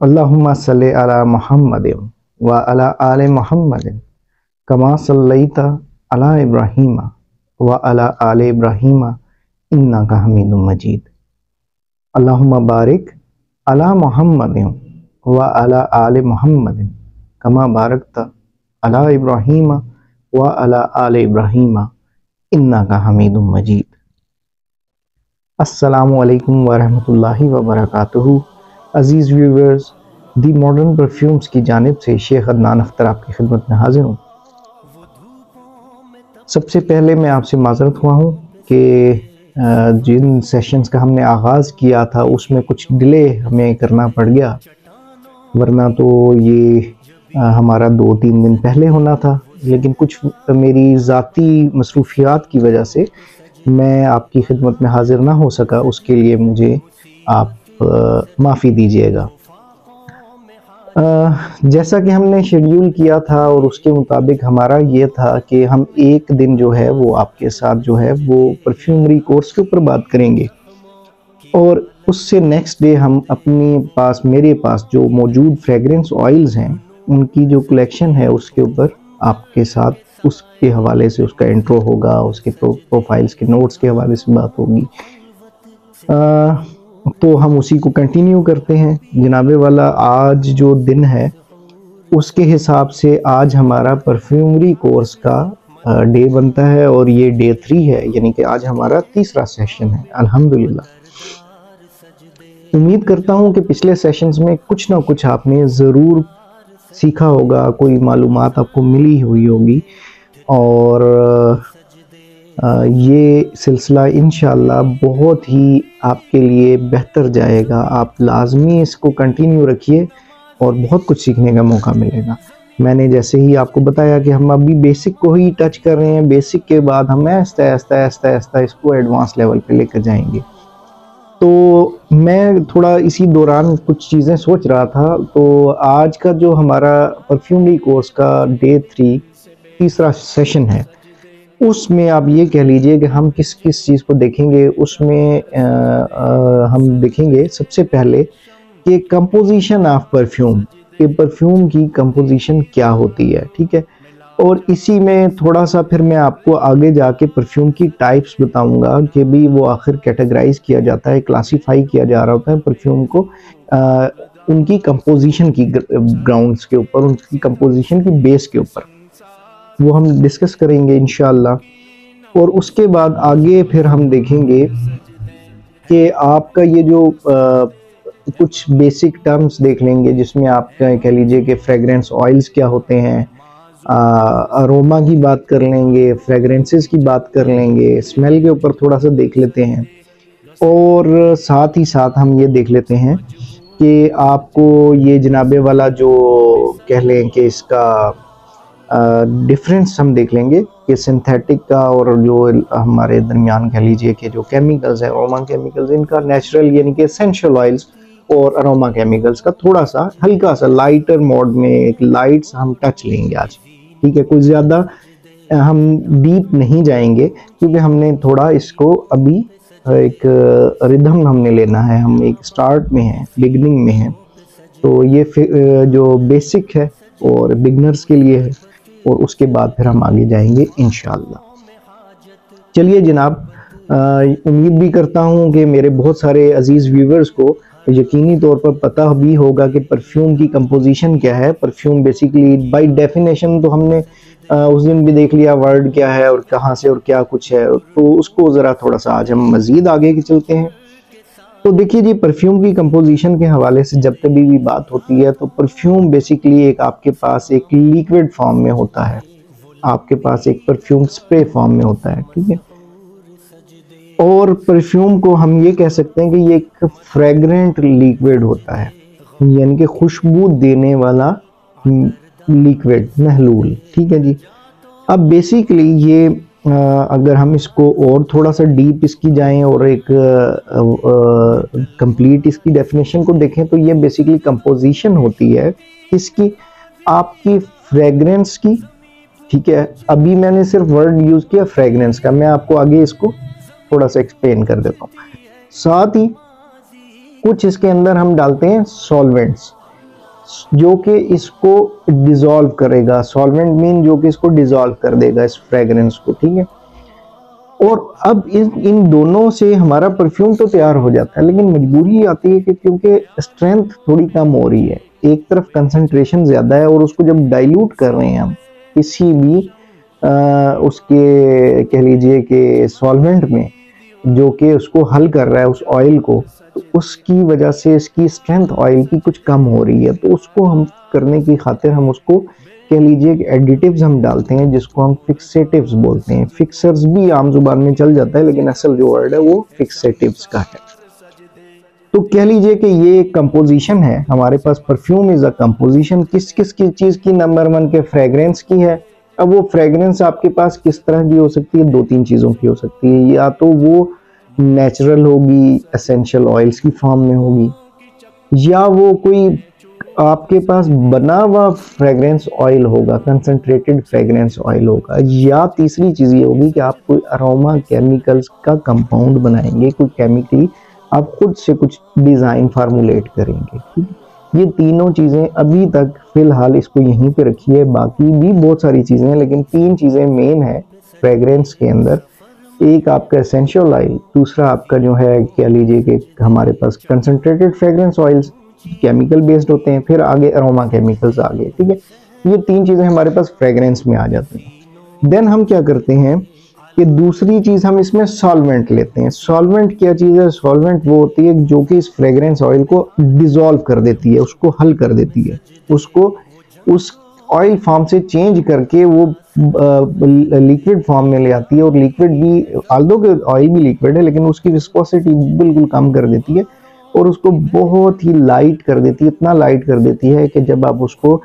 अल्लाहुम्मा सल्लि अला मुहम्मद व अला आले मुहम्मद कमा सल्लैता अला इब्राहीम व अला आले इब्राहीम इन्नका हमीदुम मजीद अल्लाहुम्मा बारिक अला मुहम्मद व अला आले मुहम्मद कमा बारकता अला इब्राहीम व अला आले इब्राहीम इन्नका हमीदुम मजीद असलकम वरहमतुल्लाहि वबरकातुहू अज़ीज़ व्यूवर्स दी मॉडर्न परफ्यूम्स की जानब से शेख अदनान अख्तर आपकी खिदमत में हाजिर हूँ। सबसे पहले मैं आपसे माजरत हुआ हूँ कि जिन सेशंस का हमने आगाज़ किया था, उसमें कुछ डिले हमें करना पड़ गया। वरना तो ये हमारा दो तीन दिन पहले होना था। लेकिन कुछ मेरी ज़ाती मसरूफियात की वजह से मैं आपकी खिदमत में हाजिर ना हो सका, उसके लिए मुझे आप माफ़ी दीजिएगा। जैसा कि हमने शेड्यूल किया था और उसके मुताबिक हमारा ये था कि हम एक दिन जो है वो आपके साथ जो है वो परफ्यूमरी कोर्स के ऊपर बात करेंगे। और उससे नेक्स्ट डे हम अपने पास, मेरे पास जो मौजूद फ्रेगरेंस ऑयल्स हैं, उनकी जो कलेक्शन है उसके ऊपर आपके साथ उसके हवाले से उसका इंट्रो होगा उसके प्रो, प्रोफाइल्स के नोट्स के हवाले से बात होगी। तो हम उसी को कंटिन्यू करते हैं। जनाबे वाला आज जो दिन है उसके हिसाब से आज हमारा परफ्यूमरी कोर्स का डे बनता है और ये डे थ्री है यानी कि आज हमारा तीसरा सेशन है। अल्हम्दुलिल्लाह। उम्मीद करता हूँ कि पिछले सेशंस में कुछ ना कुछ आपने ज़रूर सीखा होगा कोई मालूम आपको मिली हुई होगी। और ये सिलसिला इन बहुत ही आपके लिए बेहतर जाएगा। आप लाजमी इसको कंटिन्यू रखिए और बहुत कुछ सीखने का मौका मिलेगा। मैंने जैसे ही आपको बताया कि हम अभी बेसिक को ही टच कर रहे हैं बेसिक के बाद हम ऐसा ऐसा ऐसा ऐसा इसको एडवांस लेवल पे लेकर जाएँगे। तो मैं थोड़ा इसी दौरान कुछ चीज़ें सोच रहा था। तो आज का जो हमारा परफ्यूमरी कोर्स का डे थ्री तीसरा सेशन है। उसमें आप ये कह लीजिए कि हम किस किस चीज़ को देखेंगे उसमें आ, आ, हम देखेंगे सबसे पहले कि कंपोजिशन ऑफ़ परफ्यूम कि परफ्यूम की कंपोजिशन क्या होती है ठीक है? और इसी में थोड़ा सा फिर मैं आपको आगे जाके परफ्यूम की टाइप्स बताऊँगा कि भी वो आखिर कैटेगराइज किया जाता है क्लासीफाई किया जा रहा होता है परफ्यूम को। आ, उनकी कंपोजिशन की ग्राउंड्स के ऊपर उनकी कंपोजिशन की बेस के ऊपर। वो हम डिस्कस करेंगे इन और उसके बाद आगे फिर हम देखेंगे कि आपका ये जो आ, कुछ बेसिक टर्म्स देख लेंगे जिसमें आप कह लीजिए कि फ्रेगरेंस ऑयल्स क्या होते हैं अरोमा की बात कर लेंगे फ्रेगरेंसेस की बात कर लेंगे स्मेल के ऊपर थोड़ा सा देख लेते हैं। और साथ ही साथ हम ये देख लेते हैं कि आपको ये जनाबे वाला जो कह लें कि इसका डिफरेंस हम देख लेंगे कि सिंथेटिक का और जो हमारे दरमियान कह लीजिए कि जो केमिकल्स हैं अरोमा केमिकल्स इनका नेचुरल यानी कि एसेंशियल ऑयल्स और अरोमा केमिकल्स का थोड़ा सा हल्का सा लाइटर मोड में एक लाइट्स हम टच लेंगे आज। ठीक है, कुछ ज़्यादा हम डीप नहीं जाएँगे क्योंकि हमने थोड़ा इसको अभी एक रिदम हमने लेना है। हम एक स्टार्ट में हैं बिगनिंग में हैं। तो ये जो बेसिक है और बिगनर्स के लिए है। और उसके बाद फिर हम आगे जाएँगे इन चलिए जनाब उम्मीद भी करता हूँ कि मेरे बहुत सारे अज़ीज़ व्यूवर्स को यकीनी तौर पर पता भी होगा कि परफ्यूम की कंपोजिशन क्या है। परफ्यूम बेसिकली बाय डेफिनेशन तो हमने आ, उस दिन भी देख लिया वर्ड क्या है और कहाँ से और क्या कुछ है। तो उसको ज़रा थोड़ा सा आज हम मज़ीद आगे की चलते हैं। तो देखिए जी परफ्यूम की कंपोजिशन के हवाले से जब कभी भी बात होती है तो परफ्यूम बेसिकली एक आपके पास एक लिक्विड फॉर्म में होता है। आपके पास एक परफ्यूम स्प्रे फॉर्म में होता है, ठीक है? और परफ्यूम को हम ये कह सकते हैं कि ये एक फ्रेगरेंट लिक्विड होता है, यानी कि खुशबू देने वाला लिक्विड महलूल ठीक है जी? अब बेसिकली ये अगर हम इसको और थोड़ा सा डीप इसकी जाएँ और एक कंप्लीट इसकी डेफिनेशन को देखें तो ये बेसिकली कंपोजिशन होती है इसकी, आपकी फ्रेगरेंस की, ठीक है? अभी मैंने सिर्फ़ वर्ड यूज़ किया फ्रेगरेंस का। मैं आपको आगे इसको थोड़ा सा एक्सप्लेन कर देता हूँ। साथ ही कुछ इसके अंदर हम डालते हैं सॉल्वेंट्स जो कि इसको डिजोल्व करेगा। सॉल्वेंट मीन जो कि इसको डिजोल्व कर देगा इस फ्रेगरेंस को ठीक है? और अब इन इन दोनों से हमारा परफ्यूम तो तैयार हो जाता है लेकिन मजबूरी आती है कि क्योंकि स्ट्रेंथ थोड़ी कम हो रही है। एक तरफ़ कंसंट्रेशन ज़्यादा है और उसको जब डाइल्यूट कर रहे हैं हम किसी भी आ, उसके कह लीजिए कि सॉल्वेंट में जो कि उसको हल कर रहा है उस ऑयल को तो उसकी वजह से इसकी स्ट्रेंथ ऑयल की कुछ कम हो रही है तो उसको हम करने की खातिर हम उसको कह लीजिए एडिटिव्स हम डालते हैं, जिसको हम फिक्सेटिव्स बोलते हैं। फिक्सर्स भी आम ज़ुबान में चल जाता है, लेकिन असल जो वर्ड है वो फिक्सेटिव्स का है। तो कह लीजिए कि ये एक कंपोजिशन है। हमारे पास परफ्यूम इज़ अ कंपोजिशन किस किस की चीज़ की नंबर वन के फ्रेगरेंस की है? अब वो फ्रेगरेंस आपके पास किस तरह की हो सकती है? दो तीन चीज़ों की हो सकती है। या तो वो नेचुरल होगी एसेंशियल ऑयल्स की फॉर्म में होगी। या वो कोई आपके पास बना हुआ फ्रेगरेंस ऑयल होगा कंसनट्रेटेड फ्रेगरेंस ऑयल होगा, या तीसरी चीज़ ये होगी कि आप कोई अरोमा केमिकल्स का कंपाउंड बनाएँगे, कोई केमिकली आप खुद से कुछ डिज़ाइन फार्मूलेट करेंगे ये तीनों चीज़ें अभी तक फ़िलहाल इसको यहीं पे रखी है, बाकी भी बहुत सारी चीज़ें हैं, लेकिन तीन चीज़ें मेन है फ्रेगरेंस के अंदर। एक आपका एसेंशियल ऑयल दूसरा आपका जो है, कह लीजिए कि हमारे पास concentrated fragrance oils chemical based होते हैं, फिर आगे अरोमा केमिकल्स आ गए ठीक है? ये तीन चीज़ें हमारे पास फ्रेगरेंस में आ जाती हैं। देन हम क्या करते हैं कि दूसरी चीज़ हम इसमें सॉल्वेंट लेते हैं। सॉल्वेंट क्या चीज़ है? सॉल्वेंट वो होती है जो कि इस फ्रेगरेंस ऑयल को डिजोल्व कर देती है, उसको हल कर देती है। उसको, उस ऑयल फॉर्म से चेंज करके वो लिक्विड फॉर्म में ले आती है और लिक्विड भी आल्दो के ऑयल भी लिक्विड है, लेकिन उसकी विस्कोसिटी बिल्कुल कम कर देती है और उसको बहुत ही लाइट कर देती है, इतना लाइट कर देती है कि जब आप उसको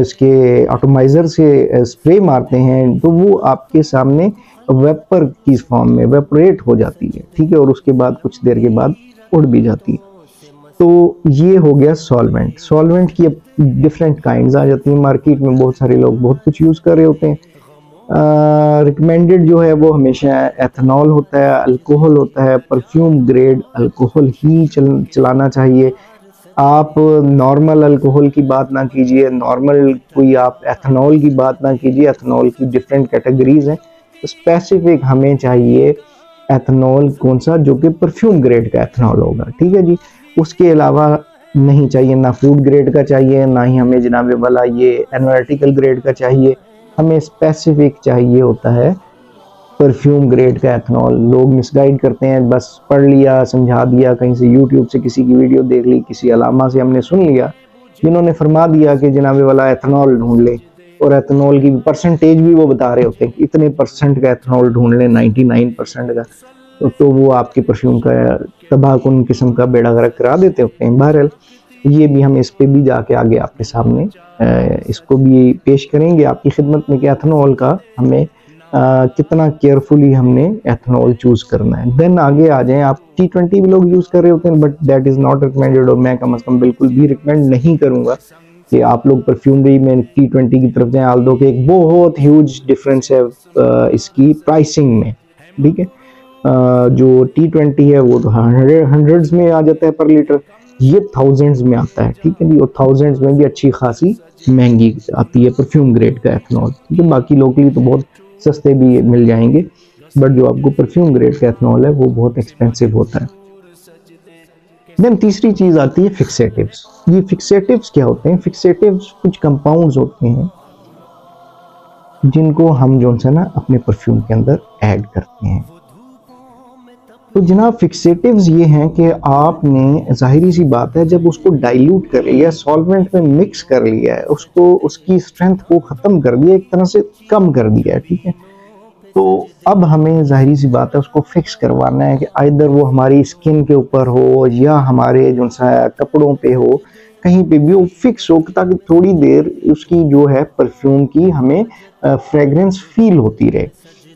इसके ऑटोमाइज़र से स्प्रे मारते हैं तो वो आपके सामने वेपर की फॉर्म में वेपरेट हो जाती है, ठीक है? और उसके बाद कुछ देर के बाद उड़ भी जाती है। तो ये हो गया सॉल्वेंट सॉल्वेंट की अब डिफरेंट काइंड आ जाती हैं। मार्केट में बहुत सारे लोग बहुत कुछ यूज़ कर रहे होते हैं। रिकमेंडेड जो है वो हमेशा एथनॉल होता है अल्कोहल होता है। परफ्यूम ग्रेड अल्कोहल ही चल, चलाना चाहिए। आप नॉर्मल अल्कोहल की बात ना कीजिए। नॉर्मल कोई आप एथनॉल की बात ना कीजिए। एथनॉल की डिफरेंट कैटेगरीज हैं। स्पेसिफिक हमें चाहिए एथनॉल कौन सा? जो कि परफ्यूम ग्रेड का एथनॉल होगा। ठीक है जी? उसके अलावा नहीं चाहिए ना फ़ूड ग्रेड का चाहिए ना ही हमें जनाब वाला ये एनालिटिकल ग्रेड का चाहिए हमें स्पेसिफिक चाहिए होता है परफ्यूम ग्रेड का एथनॉल लोग मिसगाइड करते हैं बस पढ़ लिया समझा दिया कहीं से यूट्यूब से किसी की वीडियो देख ली किसी अलामा से हमने सुन लिया जिन्होंने फरमा दिया कि जनाबे वाला एथनॉल ढूंढ ले और एथनॉल की परसेंटेज भी वो बता रहे होते हैं इतने परसेंट का एथनॉल ढूंढ ले 99 परसेंट का तो, तो वो आपके परफ्यूम का तबाहकुन किस्म का बेड़ा गर्क करा देते होते हैं बहरहाल। ये भी हम इस पर भी जाके आगे आपके सामने इसको भी पेश करेंगे। आपकी खिदमत में कि एथनॉल का हमें आ, कितना केयरफुली हमने एथनॉल चूज़ करना है। देन आगे आ जाएँ आप। टी ट्वेंटी भी लोग यूज़ कर रहे होते हैं but that is not recommended और मैं कम अज कम बिल्कुल भी रिकमेंड नहीं करूँगा कि आप लोग परफ्यूमरी में टी ट्वेंटी की तरफ़ जाएँ। आल दो के एक बहुत ह्यूज डिफरेंस है इसकी प्राइसिंग में। ठीक है? जो टी ट्वेंटी है, वो तो हंड्रेड हंड्रेड्स में आ जाता है पर लीटर ये थाउजेंड्स में आता है, ठीक है जी? और थाउजेंड्स में भी अच्छी खासी महँगी आती है परफ्यूम ग्रेड का एथनॉल ठीक है, बाकी लोकली तो बहुत सस्ते भी मिल जाएँगे बट जो आपको परफ्यूम ग्रेड का एथनॉल है, वो बहुत एक्सपेंसिव होता है। देन तीसरी चीज़ आती है फिक्सेटिव्स ये फिक्सेटिव्स क्या होते हैं? फिक्सेटिव्स कुछ कंपाउंड्स होते हैं, जिनको हम जो है ना, अपने परफ्यूम के अंदर ऐड करते हैं। तो जनाब फिक्सेटिव्स ये हैं कि आपने, जाहिरी सी बात है, जब उसको डाइल्यूट कर लिया सॉल्वेंट में मिक्स कर लिया है, उसको, उसकी स्ट्रेंथ को ख़त्म कर दिया, एक तरह से कम कर दिया है, ठीक है? तो अब हमें जाहिरी सी बात है, उसको फिक्स करवाना है कि इधर वो हमारी स्किन के ऊपर हो या हमारे जो सा कपड़ों पे हो, कहीं पे भी वो फिक्स हो, ताकि थोड़ी देर उसकी जो है परफ्यूम की हमें फ्रेगरेंस फील होती रहे।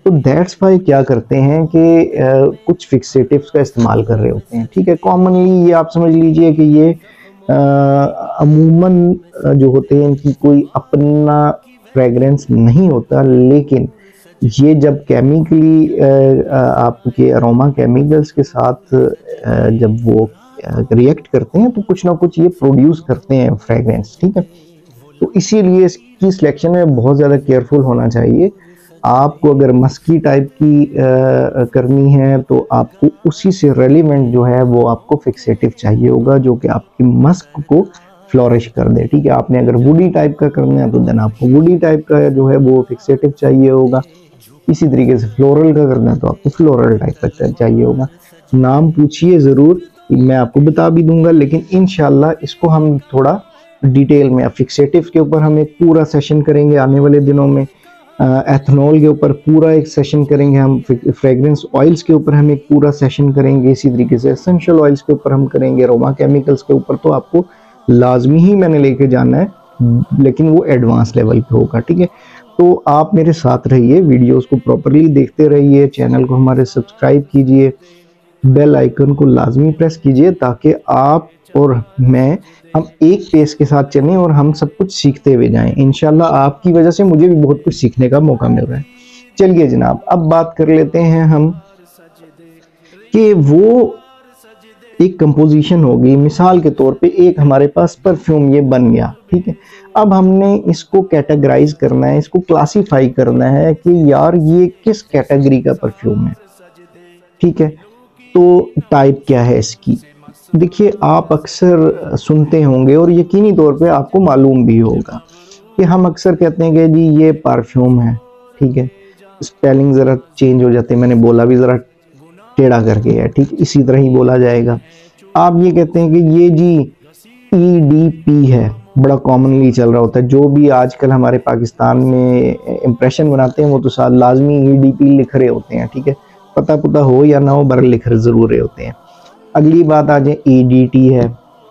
तो दैट्स वाई क्या करते हैं कि कुछ फिक्सेटिव्स का इस्तेमाल कर रहे होते हैं। ठीक है कॉमनली ये आप समझ लीजिए कि ये अमूमन जो होते हैं, इनकी कोई अपना फ्रेगरेंस नहीं होता, लेकिन ये जब केमिकली आपके अरोमा केमिकल्स के साथ जब वो रिएक्ट करते हैं तो कुछ ना कुछ ये प्रोड्यूस करते हैं फ्रेगरेंस ठीक है? तो इसीलिए इसकी सिलेक्शन में बहुत ज़्यादा केयरफुल होना चाहिए। आपको अगर मस्की टाइप की आ, करनी है तो आपको उसी से रेलिवेंट जो है वो आपको फिक्सेटिव चाहिए होगा जो कि आपकी मस्क को फ्लोरिश कर दे। ठीक है आपने अगर वुडी टाइप का करना है तो देन आपको वुडी टाइप का जो है वो फिक्सेटिव चाहिए होगा। इसी तरीके से फ्लोरल का करना है तो आपको फ्लोरल टाइप का चाहिए होगा। नाम पूछिए ज़रूर मैं आपको बता भी दूँगा लेकिन इन इसको हम थोड़ा डिटेल में फिक्सेटिव के ऊपर हम एक पूरा सेशन करेंगे आने वाले दिनों में। एथनॉल के ऊपर पूरा एक सेशन करेंगे हम फ्रेग्रेंस ऑयल्स के ऊपर हम एक पूरा सेशन करेंगे, इसी तरीके से एसेंशियल ऑयल्स के ऊपर हम करेंगे रोमा केमिकल्स के ऊपर तो आपको लाजमी ही मैंने लेके जाना है, लेकिन वो एडवांस लेवल पे होगा, ठीक है? तो आप मेरे साथ रहिए वीडियोस को प्रॉपरली देखते रहिए चैनल को हमारे सब्सक्राइब कीजिए बेल आइकन को लाजमी प्रेस कीजिए ताकि आप और मैं हम एक पेस के साथ चलें और हम सब कुछ सीखते हुए जाएँ। इनशाला आपकी वजह से मुझे भी बहुत कुछ सीखने का मौका मिल रहा है। चलिए जनाब, अब बात कर लेते हैं हम कि वो एक कंपोजिशन होगी। मिसाल के तौर पे एक हमारे पास परफ्यूम ये बन गया, ठीक है? अब हमने इसको कैटेगराइज करना है, इसको क्लासिफाई करना है कि यार ये किस कैटेगरी का परफ्यूम है, ठीक है? तो टाइप क्या है इसकी? देखिए, आप अक्सर सुनते होंगे और यकीनी तौर पे आपको मालूम भी होगा कि हम अक्सर कहते हैं कि जी, ये परफ्यूम है, ठीक है? स्पेलिंग ज़रा चेंज हो जाते हैं, मैंने बोला भी ज़रा टेढ़ा करके है, ठीक? इसी तरह ही बोला जाएगा। आप ये कहते हैं कि ये जी ई डी पी है, बड़ा कॉमनली चल रहा होता है। जो भी आजकल हमारे पाकिस्तान में इम्प्रेशन बनाते हैं, वो तो साथ लाजमी ई डी पी लिख रहे होते हैं, ठीक है? पता पुता हो या ना हो बर लिख ज़रूर रहे होते हैं। अगली बात आ जाए ई है,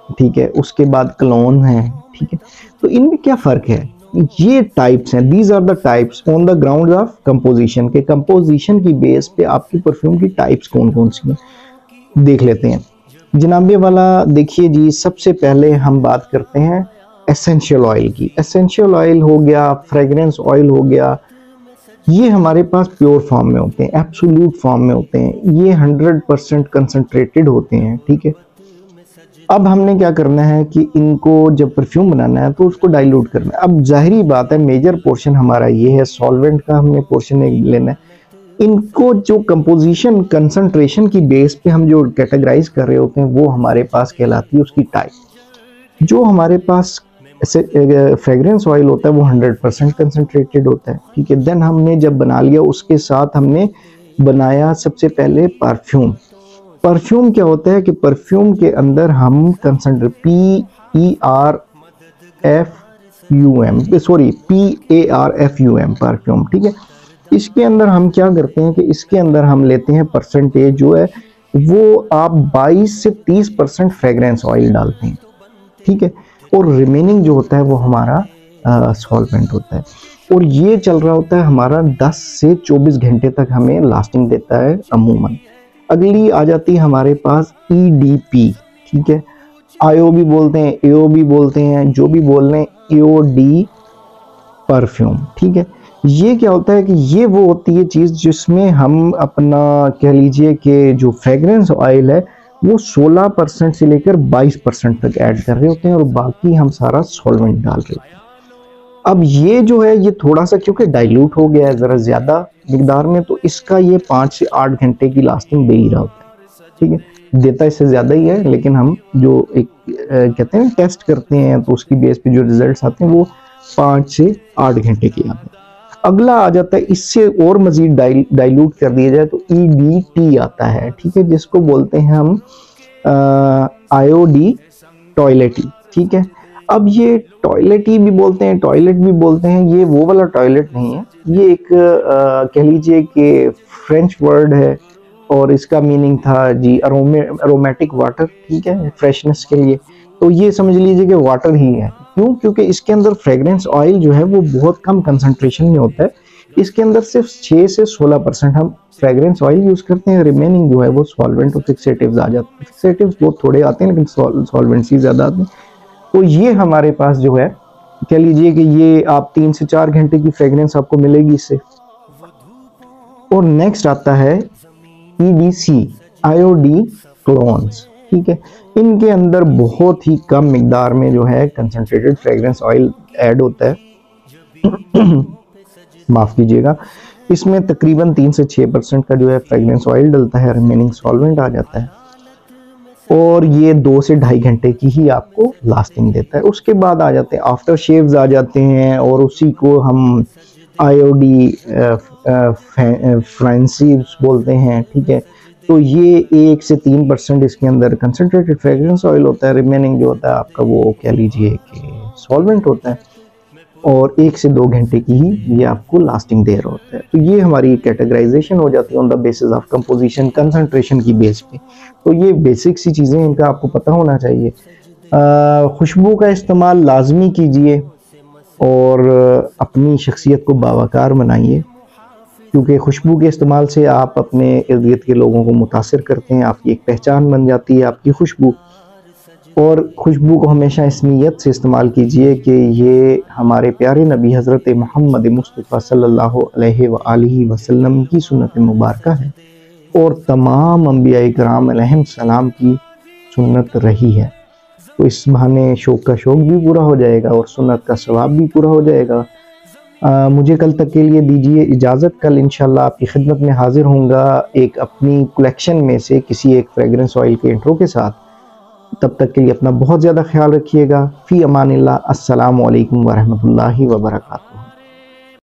ठीक है? उसके बाद क्लोन है, ठीक है? तो इनमें क्या फ़र्क है? ये टाइप्स हैं these are the types on the ground of composition के। कंपोजिशन की बेस पे आपकी परफ्यूम की टाइप्स कौन कौन सी हैं? देख लेते हैं। जनाबे वाला देखिए जी, सबसे पहले हम बात करते हैं एसेंशियल ऑयल की। एसेंशियल ऑयल हो गया फ्रेगरेंस ऑयल हो गया ये हमारे पास प्योर फॉर्म में होते हैं एब्सोल्यूट फॉर्म में होते हैं। ये 100 परसेंट कंसनट्रेटेड होते हैं, ठीक है? अब हमने क्या करना है कि इनको जब परफ्यूम बनाना है तो उसको डाइल्यूट करना है। अब जाहरी बात है मेजर पोर्शन हमारा ये है सॉल्वेंट का हमने पोर्शन लेना है। इनको जो कंपोजिशन कंसंट्रेशन की बेस पे हम जो कैटेगराइज कर रहे होते हैं, वो हमारे पास कहलाती है उसकी टाइप जो हमारे पास फ्रेग्रेंस ऑयल होता है, वो 100 परसेंट कंसनट्रेटेड होता है, ठीक है? देन हमने जब बना लिया, उसके साथ हमने बनाया सबसे पहले परफ्यूम परफ्यूम क्या होता है कि परफ्यूम के अंदर हम concentrate P E R F U M sorry P A R F U M perfume ठीक है? इसके अंदर हम क्या करते हैं कि इसके अंदर हम लेते हैं परसेंटेज जो है, वो आप 22 से 30 परसेंट फ्रेगरेंस ऑयल डालते हैं, ठीक है? और रिमेनिंग जो होता है वो हमारा सॉल्वेंट होता है। और ये चल रहा होता है हमारा 10 से 24 घंटे तक हमें लास्टिंग देता है अमूमन। अगली आ जाती है हमारे पास ई पी ठीक है? आईओ भी बोलते हैं एओ भी बोलते हैं, जो भी बोल रहे हैं परफ्यूम ठीक है? ये क्या होता है कि ये वो होती है चीज़ जिसमें हम अपना, कह लीजिए कि जो फ्रेग्रेंस ऑयल है वो 16 परसेंट से लेकर 22 परसेंट तक ऐड कर रहे होते हैं और बाकी हम सारा सॉल्वेंट डाल रहे हैं। अब ये जो है, ये थोड़ा सा क्योंकि डाइल्यूट हो गया है, ज़रा ज़्यादा मकदार में तो इसका ये पाँच से आठ घंटे की लास्टिंग दे ही रहा होता है। ठीक है? देता इससे ज़्यादा ही है, लेकिन हम जो एक कहते हैं टेस्ट करते हैं तो उसकी बेस पे जो रिजल्ट्स आते हैं, वो पाँच से आठ घंटे के आते हैं। अगला आ जाता है, इससे और मजीद डाइल्यूट कर दिया जाए तो ई डी टी आता है, ठीक है, जिसको बोलते हैं हम आयोडी टॉयलेटी ठीक है। अब ये टॉयलेटी भी बोलते हैं टॉयलेट भी बोलते हैं, ये वो वाला टॉयलेट नहीं है, ये एक कह लीजिए कि फ्रेंच वर्ड है, और इसका मीनिंग था जी अरोमे अरोमेटिक वाटर ठीक है फ्रेशनेस के लिए। तो ये समझ लीजिए कि वाटर ही है। क्यों? क्योंकि इसके अंदर फ्रेग्रेंस ऑयल जो है वो बहुत कम कंसंट्रेशन में होता है। इसके अंदर सिर्फ़ 6 से 16 परसेंट हम फ्रेग्रेंस ऑयल यूज़ करते हैं। रिमेनिंग जो है वो सॉल्वेंट और फिक्सेटिव्स आ जाते हैं। फिक्सेटिव्स बहुत थोड़े आते हैं, लेकिन सॉल्वेंट्स ही ज़्यादा आते हैं। तो ये हमारे पास जो है, कह लीजिए कि ये आप तीन से चार घंटे की फ्रेग्रेंस आपको मिलेगी इससे। और नेक्स्ट आता है ईडीसी आयोडी क्लोन्स ठीक है। इनके अंदर बहुत ही कम मकदार में जो है कंसनट्रेटेड फ्रेगरेंस ऑयल ऐड होता है। माफ़ कीजिएगा। इसमें तकरीबन तीन से छः परसेंट का जो है फ्रेगरेंस ऑयल डलता है रिमेनिंग सॉल्वेंट आ जाता है। और ये दो से ढाई घंटे की ही आपको लास्टिंग देता है। उसके बाद आ जाते हैं आफ्टर शेव्स आ जाते हैं और उसी को हम आयोडी फ्रेंसी बोलते हैं, ठीक है। तो ये एक से तीन परसेंट इसके अंदर कंसनट्रेटेड फ्रेगरेंस ऑयल होता है रिमेनिंग जो होता है आपका वो कह लीजिए कि सॉल्वेंट होता है। और एक से दो घंटे की ही ये आपको लास्टिंग देर होता है। तो ये हमारी कैटेगराइजेशन हो जाती है on the basis of composition concentration की बेस पे। तो ये बेसिक सी चीज़ें इनका आपको पता होना चाहिए। खुशबू का इस्तेमाल लाजमी कीजिए और अपनी शख्सियत को बावाकार बनाइए। क्योंकि खुशबू के इस्तेमाल से आप अपने इर्द गिर्द के लोगों को मुतासर करते हैं, आपकी एक पहचान बन जाती है आपकी खुशबू। और खुशबू को हमेशा इस नीयत से इस्तेमाल कीजिए कि ये हमारे प्यारे नबी हज़रत मोहम्मद मुस्तफ़ा सल्लल्लाहु अलैहि सल्ला वसल्लम की सुन्नत मुबारक है और तमाम अम्बिया कराम सलाम की सुन्नत रही है। तो इस बहाने शौक का शौक भी पूरा हो जाएगा और सुन्नत का सवाब भी पूरा हो जाएगा। मुझे कल तक के लिए दीजिए इजाज़त। कल इंशाल्लाह आपकी खिदमत में हाजिर होऊँगा एक अपनी कलेक्शन में से किसी एक फ्रेगरेंस ऑयल के इंट्रो के साथ। तब तक के लिए अपना बहुत ज़्यादा ख्याल रखिएगा। फ़ी अमान असल वरहमल वर्का